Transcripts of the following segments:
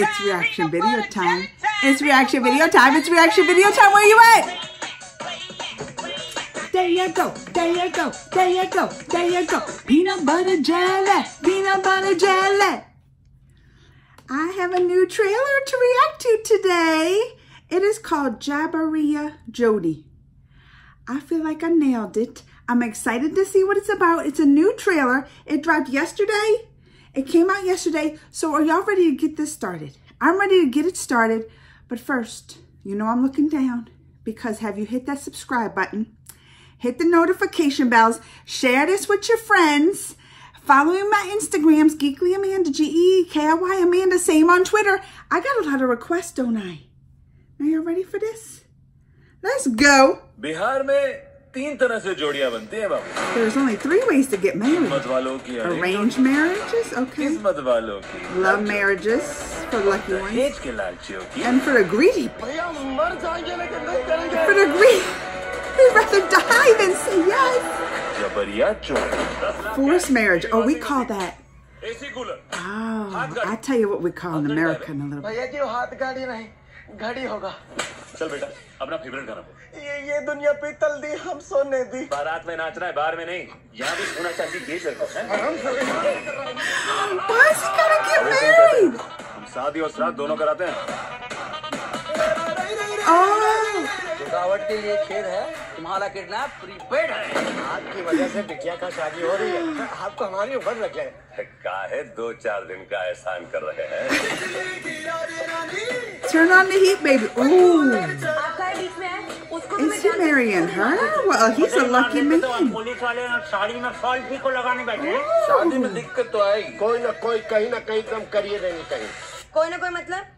It's reaction video time. It's reaction video time. It's reaction video time. Where you at? There you go. There you go. There you go. There you go. Peanut butter jelly. Peanut butter jelly. I have a new trailer to react to today. It is called Jabariya Jodi. I feel like I nailed it. I'm excited to see what it's about. It's a new trailer. It dropped yesterday. It came out yesterday, so are y'all ready to get this started? I'm ready to get it started, but first, you know I'm looking down because have you hit that subscribe button? Hit the notification bells, share this with your friends, following my Instagrams, Geekly Amanda, G-E-E-K-I-Y Amanda, same on Twitter. I got a lot of requests, don't I? Are y'all ready for this? Let's go. Behind me. तीन तरह से जोड़ियां बनती हैं बाबू There's only three ways to get married. किस्मत वालों की अनेक Arranged marriages, okay. किस्मत वालों की Love marriages for lucky ones. दहेज के लालचियों की And for the greedy, भैया मर जाएंगे लेकिन नहीं करेंगे for the greedy, we'd rather die than say yes. जबरिया चोर Forced marriage. Oh, we call that. AC cooler Oh, I tell you what we call in America in a little bit. भैया जी वो हाथ गाड़ी नहीं घड़ी होगा। चल बेटा अपना फेवरेट गाना बोल। ये ये दुनिया पीतल दी हम सोने दी। बारात में नाचना है बार में नहीं। यहाँ भी सोना चांदी ये हैं? हम शादी और श्राद्ध दोनों कराते हैं। रुकावट के लिए खेद है तुम्हारा किडनैप प्रीपेड है। आपकी वजह से बिटिया का शादी हो रही है। आपको हमारी ऊपर रखे काहे दो चार दिन का एहसान कर रहे हैं? Turn on the heat, baby. Ooh, बीच में? उसको तो is he marrying her? Well, he's a lucky man. Police वाले साड़ी में फॉल्ट भी को लगाने बैठे हैं। शादी में दिक्कत तो आएगी। कोई ना कोई कहीं ना कहीं कम करिए देनी कहीं। कोई ना कोई मतलब?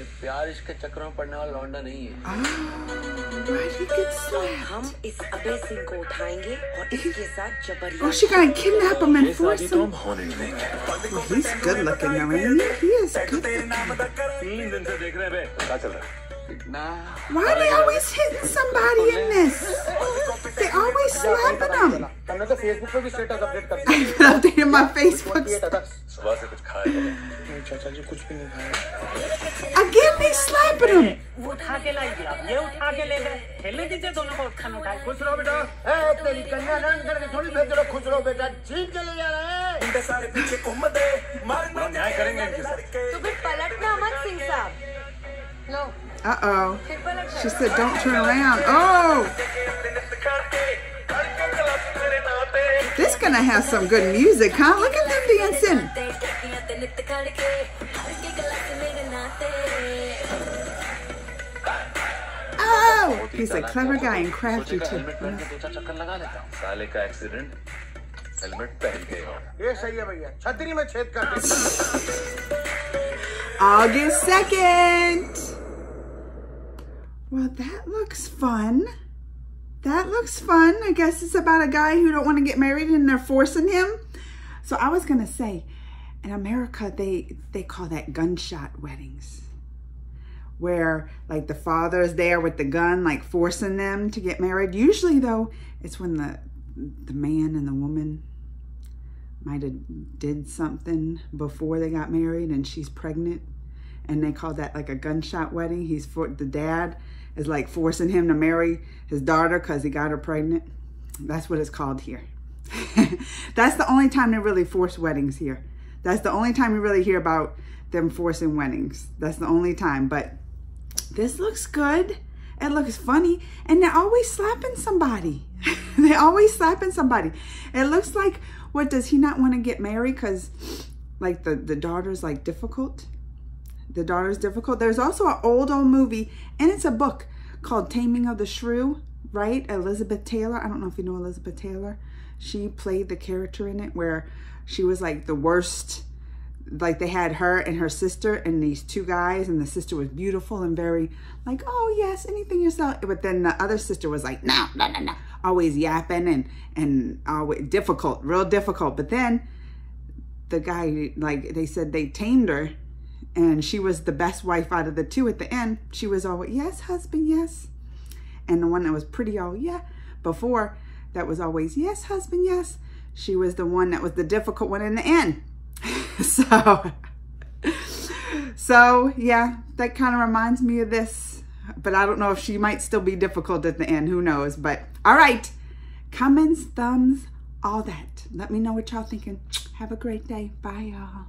ये प्यार इसके चक्कर में पड़ने वाला लौंडा नहीं है Oh? हम इस अभय सिंह को उठाएँगे और इसके साथ जबरिया Oh, kidnap him and force तो him. हम होने नहीं देंगे Well, he's good looking though, ain't he? He is good looking. तीन दिन से देख रहे हैं बे क्या चल रहा है Why are they always hitting somebody in this? They always slapping them. हमने तो फेसबुक पे भी स्टेटस अपडेट कर I put updated my Facebook. सुबह से कुछ खाया नहीं। चाचा जी कुछ भी नहीं खाया। Again, they slapping him. वो उठा के लाई दिया। ये उठा के ले गए। खेलने दीजिए दोनों को खाना उठाए। खुश रहो बेटा। ए तेरी कन्या रंग करके थोड़ी भेज रहा खुश रहो बेटा। छीन के ले जा रहे हैं। हम न्याय करेंगे इनके साथ। तो फिर पलटना मत सिंह साहब। लो। Uh oh. She said, don't turn around. Oh, gonna have some good music, huh? Look at them dancing. Oh, he's a clever guy and crafty सोचेगा too. हेलमेट पहन के दो चार चक्कर लगा लेता हूँ साले का एक्सीडेंट हेलमेट पहन के हो ये सही है भैया छतरी में छेद कर दे August 2nd. Well, that looks fun. That looks fun. I guess it's about a guy who don't want to get married and they're forcing him. So I was going to say, in America, they, they call that gunshot weddings. Where like the father is there with the gun, like forcing them to get married. Usually though, it's when the, the man and the woman might have did something before they got married and she's pregnant and they call that like a gunshot wedding he's for the dad is like forcing him to marry his daughter because he got her pregnant. That's what it's called here. That's the only time they really force weddings here. That's the only time you really hear about them forcing weddings. That's the only time. But this looks good. It looks funny. And they're always slapping somebody. They're always slapping somebody. It looks like what does he not want to get married because like the the daughter's like difficult the daughter's difficult. There's also an old old movie and it's a book called taming of the shrew right? Elizabeth taylor. I don't know if you know elizabeth taylor. She played the character in it where she was like the worst. Like they had her and her sister and these two guys and the sister was beautiful and very like oh yes anything yourself. But then the other sister was like no no no no. Always yapping and and always difficult real difficult. But then the guy like they said they tamed her and she was the best wife out of the two at the end she was always yes husband yes and the one that was pretty oh yeah before that was always yes husband yes she was the one that was the difficult one in the end so, so yeah, that kind of reminds me of this. But I don't know if she might still be difficult at the end. Who knows? But all right, comments, thumbs, all that. Let me know what y'all thinking. Have a great day. Bye, y'all.